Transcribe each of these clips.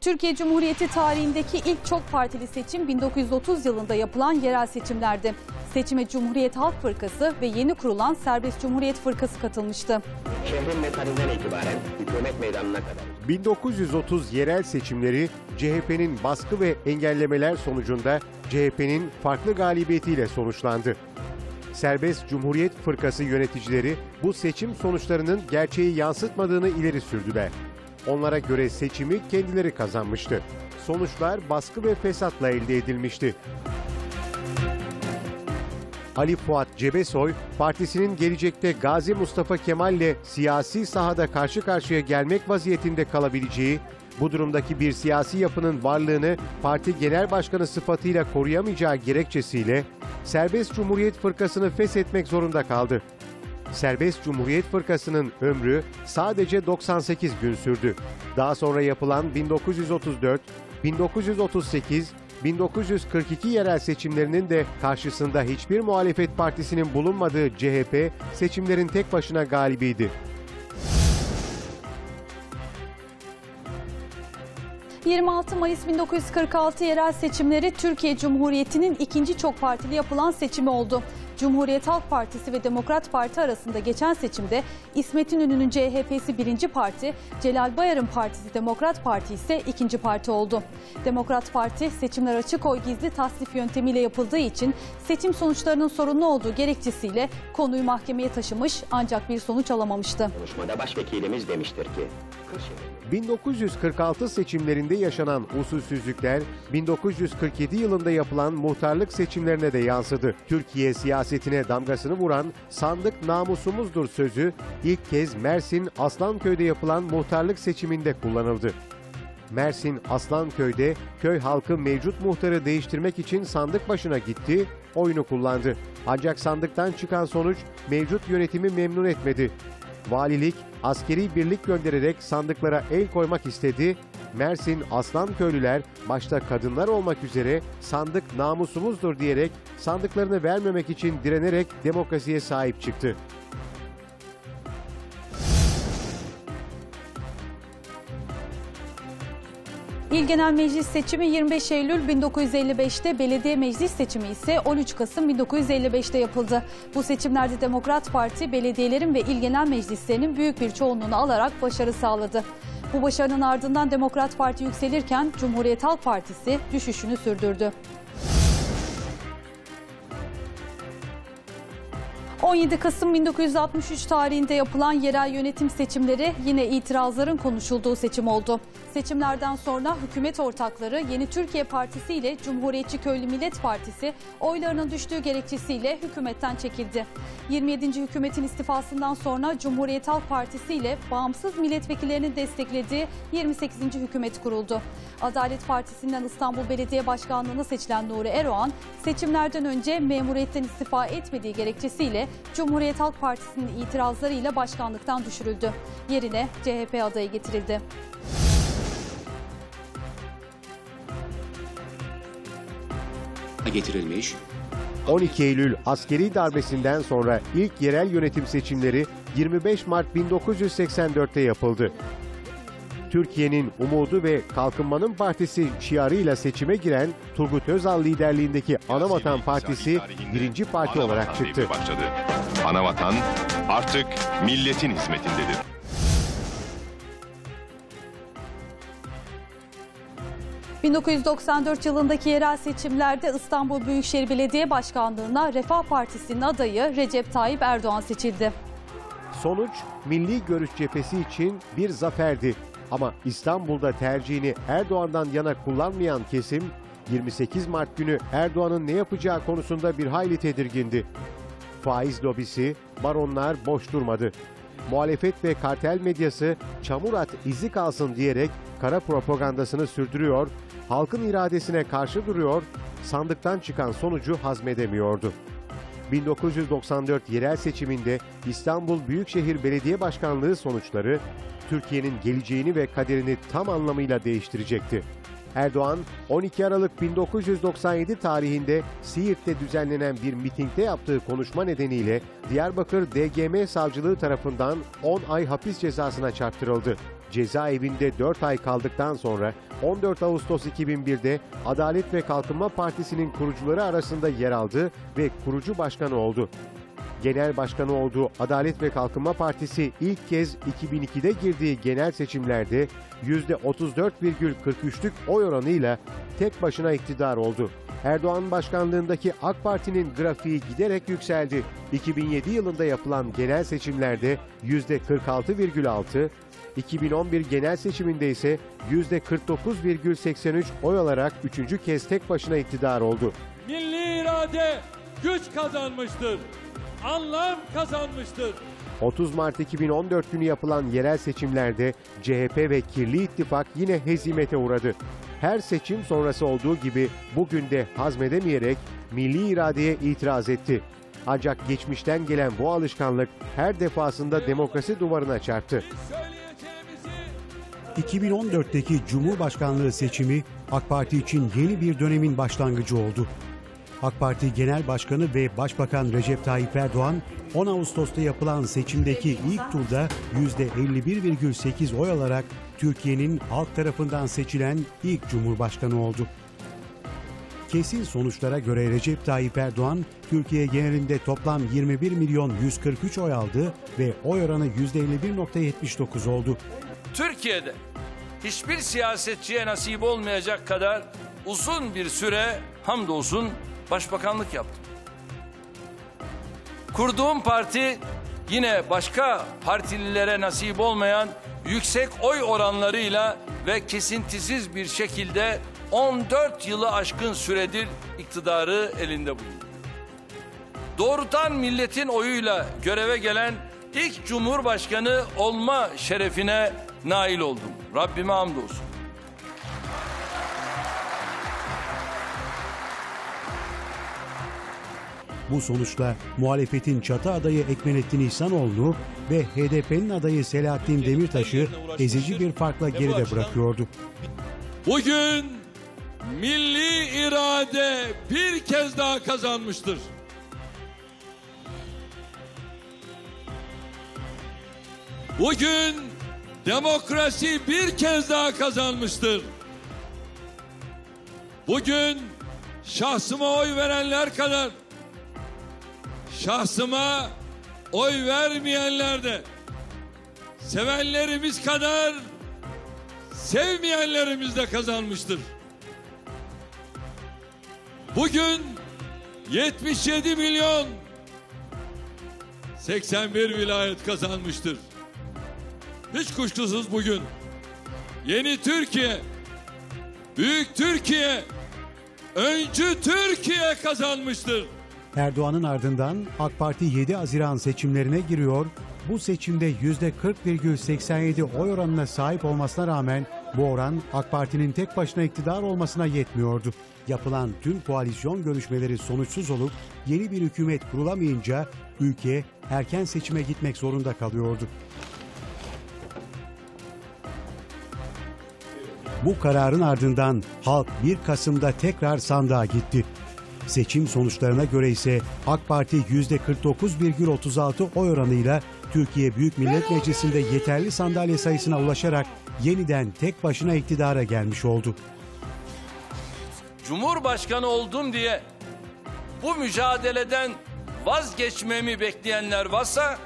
Türkiye Cumhuriyeti tarihindeki ilk çok partili seçim 1930 yılında yapılan yerel seçimlerdi. Seçime Cumhuriyet Halk Fırkası ve yeni kurulan Serbest Cumhuriyet Fırkası katılmıştı. Şehrin metalinden itibaren hükümet meydanına kadar 1930 yerel seçimleri CHP'nin baskı ve engellemeler sonucunda CHP'nin farklı galibiyetiyle sonuçlandı. Serbest Cumhuriyet Fırkası yöneticileri bu seçim sonuçlarının gerçeği yansıtmadığını ileri sürdüler. Onlara göre seçimi kendileri kazanmıştı. Sonuçlar baskı ve fesatla elde edilmişti. Ali Fuat Cebesoy, partisinin gelecekte Gazi Mustafa Kemal ile siyasi sahada karşı karşıya gelmek vaziyetinde kalabileceği, bu durumdaki bir siyasi yapının varlığını parti genel başkanı sıfatıyla koruyamayacağı gerekçesiyle Serbest Cumhuriyet Fırkası'nı feshetmek zorunda kaldı. Serbest Cumhuriyet Fırkası'nın ömrü sadece 98 gün sürdü. Daha sonra yapılan 1934, 1938, 1942 yerel seçimlerinin de karşısında hiçbir muhalefet partisinin bulunmadığı CHP seçimlerin tek başına galibiydi. 26 Mayıs 1946 yerel seçimleri Türkiye Cumhuriyeti'nin ikinci çok partili yapılan seçimi oldu. Cumhuriyet Halk Partisi ve Demokrat Parti arasında geçen seçimde İsmet İnönü'nün CHP'si birinci parti, Celal Bayar'ın partisi Demokrat Parti ise ikinci parti oldu. Demokrat Parti seçimler açık oy gizli tasnif yöntemiyle yapıldığı için seçim sonuçlarının sorunlu olduğu gerekçesiyle konuyu mahkemeye taşımış ancak bir sonuç alamamıştı. konuşmada başvekilimiz demiştir ki Kırşehir 1946 seçimlerinde yaşanan usulsüzlükler 1947 yılında yapılan muhtarlık seçimlerine de yansıdı. Türkiye siyasetine damgasını vuran sandık namusumuzdur sözü ilk kez Mersin Aslanköy'de yapılan muhtarlık seçiminde kullanıldı. Mersin Aslanköy'de köy halkı mevcut muhtarı değiştirmek için sandık başına gitti, oyunu kullandı. Ancak sandıktan çıkan sonuç mevcut yönetimi memnun etmedi. Valilik askeri birlik göndererek sandıklara el koymak istedi. Mersin Aslanköylüler başta kadınlar olmak üzere sandık namusumuzdur diyerek sandıklarını vermemek için direnerek demokrasiye sahip çıktı. İl Genel Meclis seçimi 25 Eylül 1955'te, belediye meclis seçimi ise 13 Kasım 1955'te yapıldı. Bu seçimlerde Demokrat Parti belediyelerin ve il genel meclislerinin büyük bir çoğunluğunu alarak başarı sağladı. Bu başarının ardından Demokrat Parti yükselirken Cumhuriyet Halk Partisi düşüşünü sürdürdü. 17 Kasım 1963 tarihinde yapılan yerel yönetim seçimleri yine itirazların konuşulduğu seçim oldu. Seçimlerden sonra hükümet ortakları Yeni Türkiye Partisi ile Cumhuriyetçi Köylü Millet Partisi oylarının düştüğü gerekçesiyle hükümetten çekildi. 27. hükümetin istifasından sonra Cumhuriyet Halk Partisi ile bağımsız milletvekillerinin desteklediği 28. hükümet kuruldu. Adalet Partisi'nden İstanbul Belediye Başkanlığı'na seçilen Nuri Eroğan, seçimlerden önce memuriyetten istifa etmediği gerekçesiyle Cumhuriyet Halk Partisi'nin itirazlarıyla başkanlıktan düşürüldü. Yerine CHP adayı getirildi. getirilmiş. 12 Eylül askeri darbesinden sonra ilk yerel yönetim seçimleri 25 Mart 1984'te yapıldı. Türkiye'nin umudu ve Kalkınmanın Partisi şiarıyla seçime giren Turgut Özal liderliğindeki Anavatan Partisi birinci parti olarak çıktı. başladı. Anavatan artık milletin hizmetindedir. ...1994 yılındaki yerel seçimlerde İstanbul Büyükşehir Belediye Başkanlığı'na Refah Partisi'nin adayı Recep Tayyip Erdoğan seçildi. Sonuç Milli Görüş Cephesi için bir zaferdi. Ama İstanbul'da tercihini Erdoğan'dan yana kullanmayan kesim 28 Mart günü Erdoğan'ın ne yapacağı konusunda bir hayli tedirgindi. Faiz lobisi, baronlar boş durmadı. Muhalefet ve kartel medyası çamur at izi kalsın diyerek kara propagandasını sürdürüyor, halkın iradesine karşı duruyor, sandıktan çıkan sonucu hazmedemiyordu. 1994 yerel seçiminde İstanbul Büyükşehir Belediye Başkanlığı sonuçları Türkiye'nin geleceğini ve kaderini tam anlamıyla değiştirecekti. Erdoğan 12 Aralık 1997 tarihinde Siirt'te düzenlenen bir mitingde yaptığı konuşma nedeniyle Diyarbakır DGM Savcılığı tarafından 10 ay hapis cezasına çarptırıldı. Cezaevinde 4 ay kaldıktan sonra 14 Ağustos 2001'de Adalet ve Kalkınma Partisi'nin kurucuları arasında yer aldı ve kurucu başkanı oldu. Genel başkanı olduğu Adalet ve Kalkınma Partisi ilk kez 2002'de girdiği genel seçimlerde %34,43'lük oy oranıyla tek başına iktidar oldu. Erdoğan başkanlığındaki AK Parti'nin grafiği giderek yükseldi. 2007 yılında yapılan genel seçimlerde %46,6, 2011 genel seçiminde ise %49,83 oy alarak üçüncü kez tek başına iktidar oldu. milli irade güç kazanmıştır. Anlam kazanmıştır. 30 Mart 2014 günü yapılan yerel seçimlerde CHP ve Kirli İttifak yine hezimete uğradı. Her seçim sonrası olduğu gibi bugün de hazmedemeyerek milli iradeye itiraz etti. Ancak geçmişten gelen bu alışkanlık her defasında demokrasi duvarına çarptı. Söyleyeceğimizi 2014'teki Cumhurbaşkanlığı seçimi AK Parti için yeni bir dönemin başlangıcı oldu. AK Parti Genel Başkanı ve Başbakan Recep Tayyip Erdoğan 10 Ağustos'ta yapılan seçimdeki ilk turda %51,8 oy alarak Türkiye'nin halk tarafından seçilen ilk Cumhurbaşkanı oldu. Kesin sonuçlara göre Recep Tayyip Erdoğan, Türkiye genelinde toplam 21 milyon 143 oy aldı ve oy oranı %51.79 oldu. Türkiye'de hiçbir siyasetçiye nasip olmayacak kadar uzun bir süre hamdolsun başbakanlık yaptım. Kurduğum parti yine başka partililere nasip olmayan yüksek oy oranlarıyla ve kesintisiz bir şekilde 14 yılı aşkın süredir iktidarı elinde bulunuyor. Doğrudan milletin oyuyla göreve gelen ilk cumhurbaşkanı olma şerefine nail oldum. Rabbime hamdolsun. Bu sonuçla muhalefetin çatı adayı Ekmelettin İhsanoğlu ve HDP'nin adayı Selahattin Demirtaş'ı ezici bir farkla geride bırakıyordu. Bugün milli irade bir kez daha kazanmıştır. Bugün demokrasi bir kez daha kazanmıştır. Bugün şahsıma oy verenler kadar şahsıma oy vermeyenler de sevenlerimiz kadar sevmeyenlerimiz de kazanmıştır. Bugün 77 milyon 81 vilayet kazanmıştır. Hiç kuşkusuz bugün yeni Türkiye, büyük Türkiye, öncü Türkiye kazanmıştır. Erdoğan'ın ardından AK Parti 7 Haziran seçimlerine giriyor. Bu seçimde %40,87 oy oranına sahip olmasına rağmen bu oran AK Parti'nin tek başına iktidar olmasına yetmiyordu. Yapılan tüm koalisyon görüşmeleri sonuçsuz olup yeni bir hükümet kurulamayınca ülke erken seçime gitmek zorunda kalıyordu. Bu kararın ardından halk 1 Kasım'da tekrar sandığa gitti. Seçim sonuçlarına göre ise AK Parti %49,36 oy oranıyla Türkiye Büyük Millet Meclisi'nde yeterli sandalye sayısına ulaşarak yeniden tek başına iktidara gelmiş oldu. Cumhurbaşkanı oldum diye bu mücadeleden vazgeçmemi bekleyenler varsa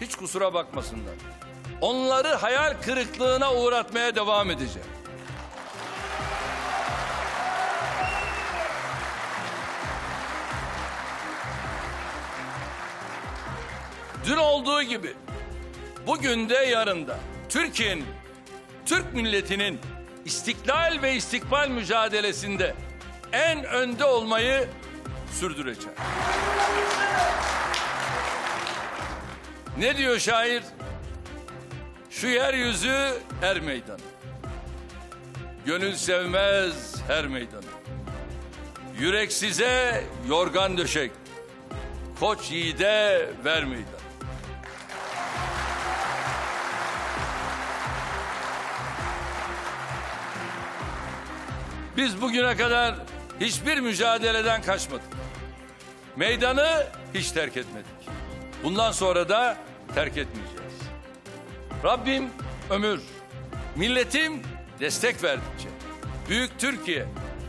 hiç kusura bakmasınlar. Onları hayal kırıklığına uğratmaya devam edeceğim. Dün olduğu gibi bugün de yarın da Türkiye'nin, Türk milletinin istiklal ve istikbal mücadelesinde en önde olmayı sürdüreceğim. Ne diyor şair? Şu yeryüzü her meydan. Gönül sevmez her meydanı. Yürek size yorgan döşek. Koç yiğide ver meydan. Biz bugüne kadar hiçbir mücadeleden kaçmadık. Meydanı hiç terk etmedik. Bundan sonra da terk etmeyeceğiz. Rabbim ömür, Milletim destek verdikçe büyük Türkiye,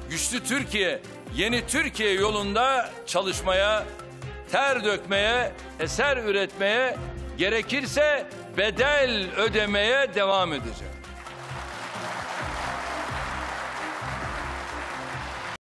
güçlü Türkiye, yeni Türkiye yolunda çalışmaya, ter dökmeye, eser üretmeye, gerekirse bedel ödemeye devam edeceğim.